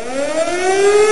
Oh!